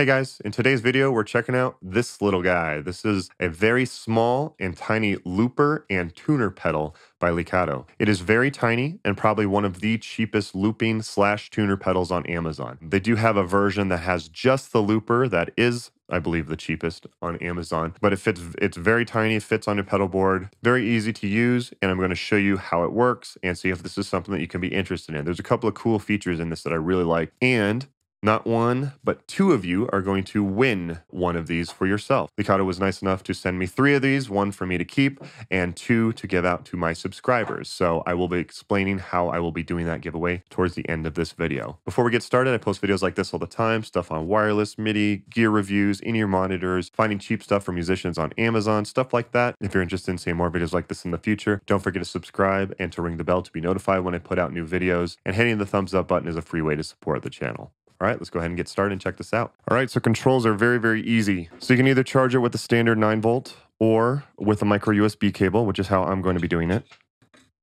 Hey guys, in today's video, we're checking out this little guy. This is a very small and tiny looper and tuner pedal by Lekato. It is very tiny and probably one of the cheapest looping slash tuner pedals on Amazon. They do have a version that has just the looper that is I believe the cheapest on Amazon, but it fits, it's very tiny, fits on your pedal board, very easy to use, and I'm going to show you how it works and see if this is something that you can be interested in. There's a couple of cool features in this that I really like, and not one, but two of you are going to win one of these for yourself. Lekato was nice enough to send me three of these, one for me to keep and two to give out to my subscribers. So I will be explaining how I will be doing that giveaway towards the end of this video. Before we get started, I post videos like this all the time, stuff on wireless, MIDI, gear reviews, in-ear monitors, finding cheap stuff for musicians on Amazon, stuff like that. If you're interested in seeing more videos like this in the future, don't forget to subscribe and to ring the bell to be notified when I put out new videos. And hitting the thumbs up button is a free way to support the channel. All right, let's go ahead and get started and check this out. All right, so controls are very, very easy. So you can either charge it with the standard 9 volt or with a micro USB cable, which is how I'm going to be doing it.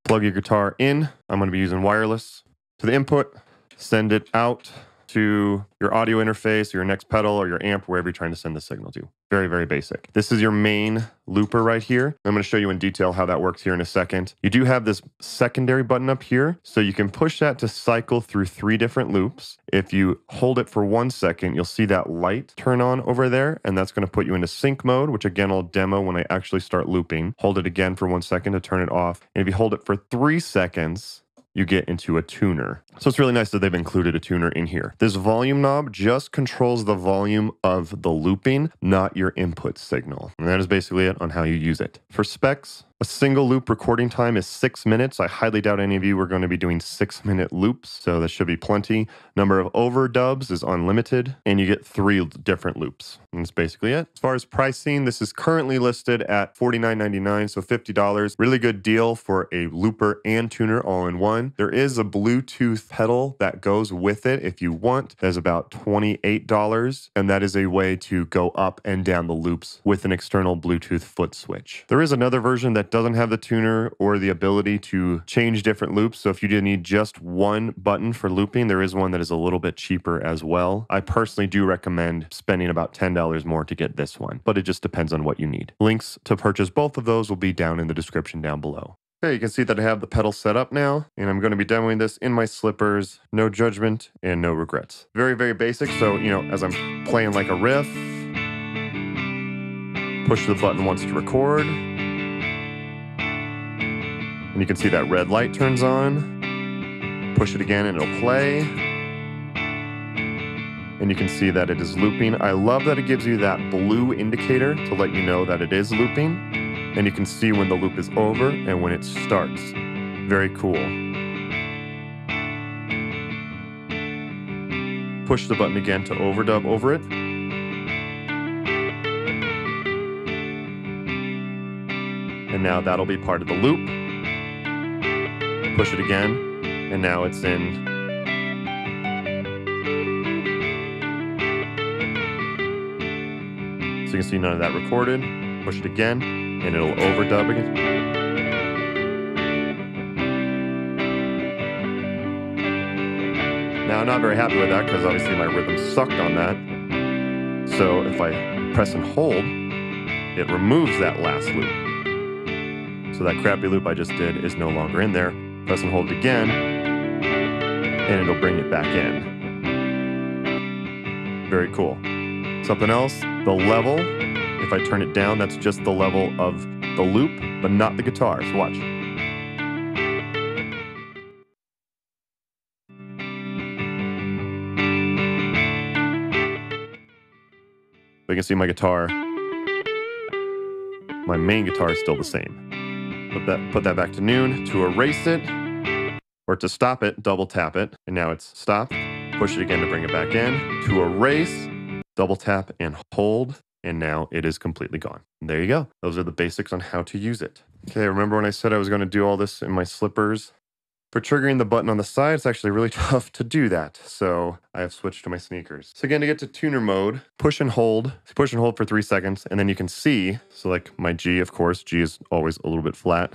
Plug your guitar in. I'm going to be using wireless to the input, send it out to your audio interface, your next pedal, or your amp, wherever you're trying to send the signal to. Very, very basic. This is your main looper right here. I'm going to show you in detail how that works here in a second. You do have this secondary button up here, so you can push that to cycle through three different loops. If you hold it for one second, you'll see that light turn on over there, and that's going to put you into sync mode, which again, I'll demo when I actually start looping. Hold it again for one second to turn it off. And if you hold it for three seconds, you get into a tuner. So it's really nice that they've included a tuner in here. This volume knob just controls the volume of the looping, not your input signal. And that is basically it on how you use it. For specs, a single loop recording time is six minutes. I highly doubt any of you are going to be doing six minute loops, so that should be plenty. Number of overdubs is unlimited, and you get three different loops. And that's basically it. As far as pricing, this is currently listed at $49.99, so $50. Really good deal for a looper and tuner all in one. There is a Bluetooth pedal that goes with it if you want. That's about $28, and that is a way to go up and down the loops with an external Bluetooth foot switch. There is another version that doesn't have the tuner or the ability to change different loops. So if you need just one button for looping, there is one that is a little bit cheaper as well. I personally do recommend spending about $10 more to get this one, but it just depends on what you need. Links to purchase both of those will be down in the description down below. Okay, you can see that I have the pedal set up now, and I'm going to be demoing this in my slippers. No judgment and no regrets. Very, very basic. So, you know, as I'm playing like a riff, push the button once to record, and you can see that red light turns on. Push it again and it'll play. And you can see that it is looping. I love that it gives you that blue indicator to let you know that it is looping. And you can see when the loop is over and when it starts. Very cool. Push the button again to overdub over it. And now that'll be part of the loop push it again, and now it's in. So you can see none of that recorded. Push it again, and it'll overdub again. Now I'm not very happy with that because obviously my rhythm sucked on that. So if I press and hold, it removes that last loop. So that crappy loop I just did is no longer in there. Press and hold it again, and it'll bring it back in. Very cool. Something else, the level, if I turn it down, that's just the level of the loop, but not the guitar. So watch. So you can see my guitar, my main guitar is still the same. Put that, put that back to noon. To erase it, or to stop it, double tap it. And now it's stopped. Push it again to bring it back in. To erase, double tap and hold. And now it is completely gone. And there you go. Those are the basics on how to use it. Okay, remember when I said I was going to do all this in my slippers? For triggering the button on the side, it's actually really tough to do that. So I have switched to my sneakers. So again, to get to tuner mode, push and hold, push and hold for three seconds, and then you can see, so like my G, of course, G is always a little bit flat.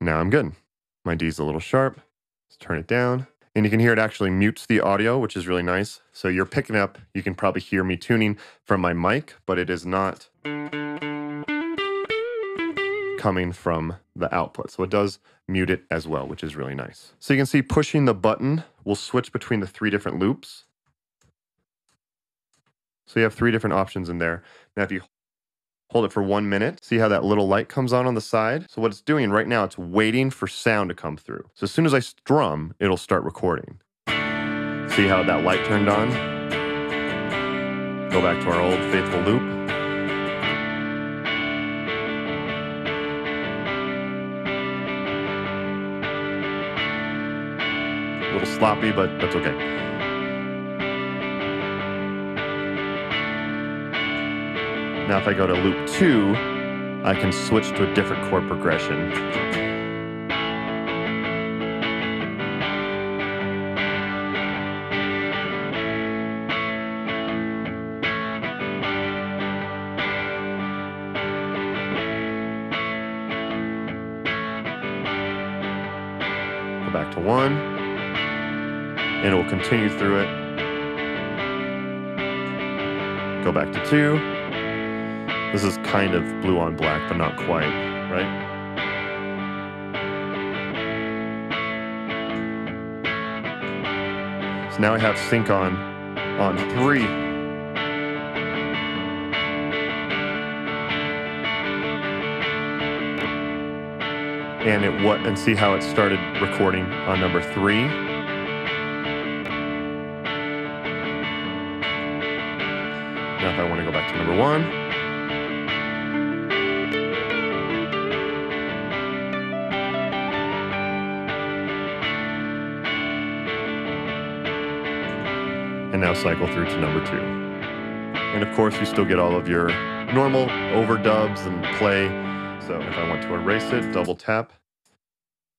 Now I'm good. My D is a little sharp. Let's turn it down. And you can hear it actually mutes the audio, which is really nice. So you're picking up, you can probably hear me tuning from my mic, but it is not coming from the output. So it does mute it as well, which is really nice. So you can see pushing the button will switch between the three different loops. So you have three different options in there. Now if you hold it for one minute, see how that little light comes on on the side? So what it's doing right now, it's waiting for sound to come through. So as soon as I strum, it'll start recording. See how that light turned on? Go back to our old faithful loop. A little sloppy, but that's okay. Now if I go to loop two, I can switch to a different chord progression. Go back to one and it will continue through it. Go back to two. This is kind of blue on black, but not quite, right? So now I have sync on on three. And it what and see how it started recording on number three. Now if I want to go back to number one. And now cycle through to number two. And of course, you still get all of your normal overdubs and play. So if I want to erase it, double tap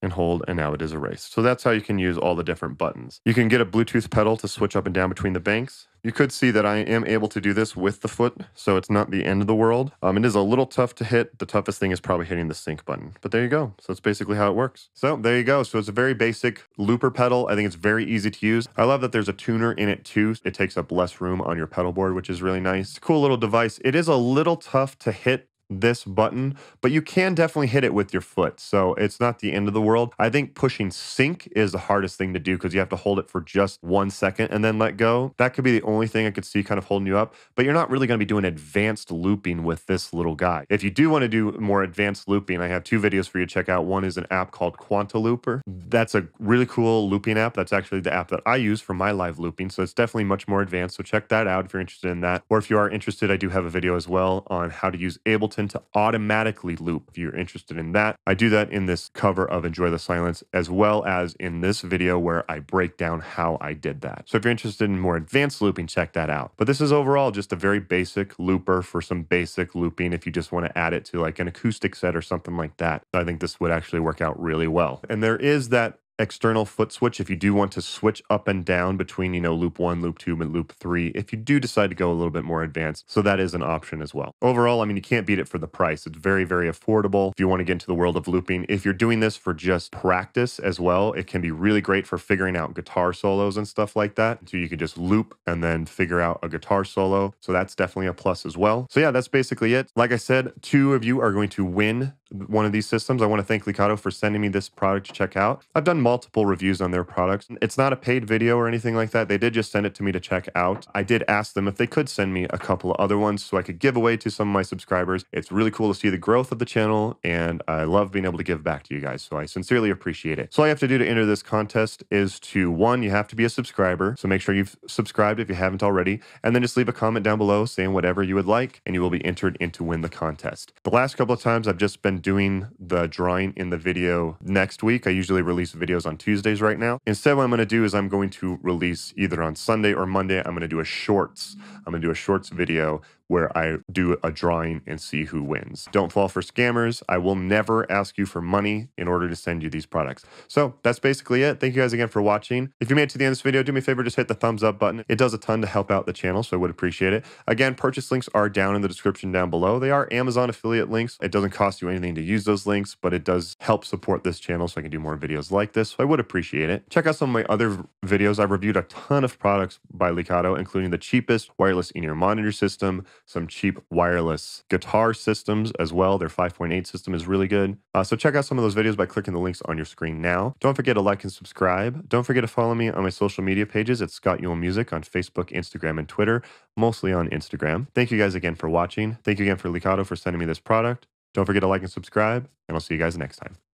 and hold, and now it is erased. So that's how you can use all the different buttons. You can get a Bluetooth pedal to switch up and down between the banks. You could see that I am able to do this with the foot, so it's not the end of the world. Um, it is a little tough to hit. The toughest thing is probably hitting the sync button, but there you go. So that's basically how it works. So there you go. So it's a very basic looper pedal. I think it's very easy to use. I love that there's a tuner in it too. It takes up less room on your pedal board, which is really nice. Cool little device. It is a little tough to hit this button, but you can definitely hit it with your foot. So it's not the end of the world. I think pushing sync is the hardest thing to do because you have to hold it for just one second and then let go. That could be the only thing I could see kind of holding you up, but you're not really going to be doing advanced looping with this little guy. If you do want to do more advanced looping, I have two videos for you to check out. One is an app called Quanta Looper. That's a really cool looping app. That's actually the app that I use for my live looping. So it's definitely much more advanced. So check that out if you're interested in that. Or if you are interested, I do have a video as well on how to use Ableton to automatically loop if you're interested in that. I do that in this cover of Enjoy the Silence as well as in this video where I break down how I did that. So if you're interested in more advanced looping, check that out. But this is overall just a very basic looper for some basic looping if you just want to add it to like an acoustic set or something like that. I think this would actually work out really well. And there is that external foot switch if you do want to switch up and down between, you know, loop one, loop two, and loop three, if you do decide to go a little bit more advanced. So that is an option as well. Overall, I mean, you can't beat it for the price. It's very, very affordable if you want to get into the world of looping. If you're doing this for just practice as well, it can be really great for figuring out guitar solos and stuff like that. So you can just loop and then figure out a guitar solo. So that's definitely a plus as well. So yeah, that's basically it. Like I said, two of you are going to win one of these systems. I want to thank Lekato for sending me this product to check out. I've done multiple reviews on their products. It's not a paid video or anything like that. They did just send it to me to check out. I did ask them if they could send me a couple of other ones so I could give away to some of my subscribers. It's really cool to see the growth of the channel and I love being able to give back to you guys. So I sincerely appreciate it. So all you have to do to enter this contest is to one, you have to be a subscriber. So make sure you've subscribed if you haven't already, and then just leave a comment down below saying whatever you would like and you will be entered in to win the contest. The last couple of times I've just been doing the drawing in the video next week. I usually release videos on Tuesdays right now. Instead, what I'm going to do is I'm going to release either on Sunday or Monday. I'm going to do a shorts. I'm going to do a shorts video where I do a drawing and see who wins. Don't fall for scammers. I will never ask you for money in order to send you these products. So that's basically it. Thank you guys again for watching. If you made it to the end of this video, do me a favor, just hit the thumbs up button. It does a ton to help out the channel, so I would appreciate it. Again, purchase links are down in the description down below. They are Amazon affiliate links. It doesn't cost you anything to use those links, but it does help support this channel so I can do more videos like this. So I would appreciate it. Check out some of my other videos. I've reviewed a ton of products by Lekato, including the cheapest wireless in-ear monitor system, some cheap wireless guitar systems as well. Their 5.8 system is really good. Uh, so check out some of those videos by clicking the links on your screen now. Don't forget to like and subscribe. Don't forget to follow me on my social media pages at Scott Uhl Music on Facebook, Instagram, and Twitter, mostly on Instagram. Thank you guys again for watching. Thank you again for Lekato for sending me this product. Don't forget to like and subscribe, and I'll see you guys next time.